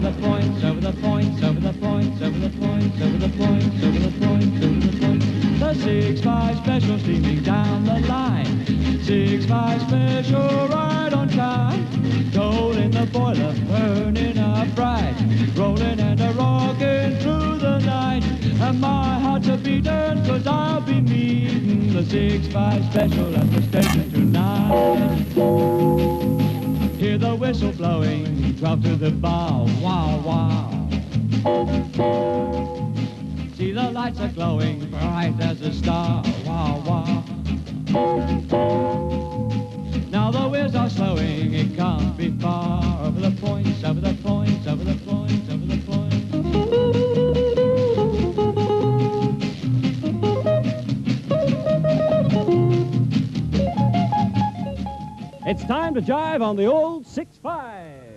the points, over the points, over the points, over the points, over the points, over the points. Over the six five special steaming down the line. Six five special right on time. Coal in the boiler, burning up bright, rolling and a rocking through the night. And my heart's a beating, cause I'll be meeting the six five special at the station tonight. Drop to the bow, wow, wow. See the lights are glowing, bright as a star, wow, wow. Now the wheels are slowing, it can't be far. Over the points, over the points, over the points, over the points. It's time to jive on the old 6 5.